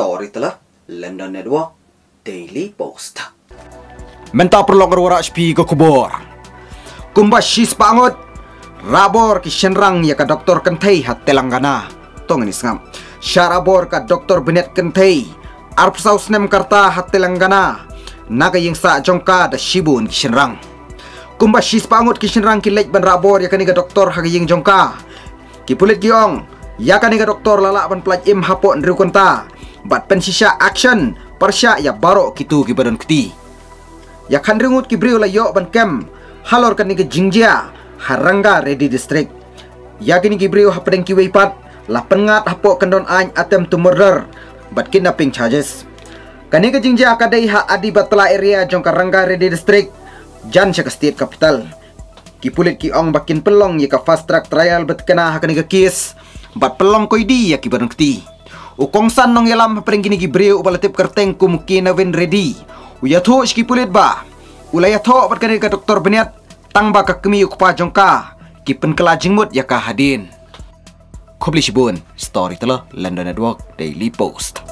story telah London Network Daily Post. Menta perlong ruara HP ke kubur. Kumbas shis pangut. Rabor ki shenrang ya ka doktor kentai hat Telangana. Tong ini sengam. Syarabor ka doktor benet kentai. Arp saus nem karta hat Telangana. Naga yang sa jongka da shibun ki shenrang. Kumbas shis pangut ki shenrang ki lej ban rabor ya ka niga doktor haga yang jongka. Ki pulit giong. Ya ka niga doktor lalak ban pelaj im hapok nriu konta. Bat pensisya action. Persya ya barok kitu ki badan keti. Ya kan ringut ki brio la yo ban kem. Halor kan ke jingjia. Haranga ready district. Ya kini ki brio hapadeng ki weipat. La pengat hapok kendon ain attempt to murder. But kidnapping charges. Kani ke jingjia kadai ha adi batla area jong karanga ready district. Jan ka state capital. Ki pulit ki ong bakin pelong ya ka fast track trial bet kena ha kani ke kes. Bat pelong ko idi ya ki barang keti. Ukong san nong yalam hapadeng kini ki brio ubalatip kerteng kumukina win ready. Uya tho ski pulit ba. Ulaya tho bat kani ka doktor beniat tang ba ka kemi ukpa jongka ki pen kala jingmut ya hadin. Kubli shibun story telo London Network Daily Post.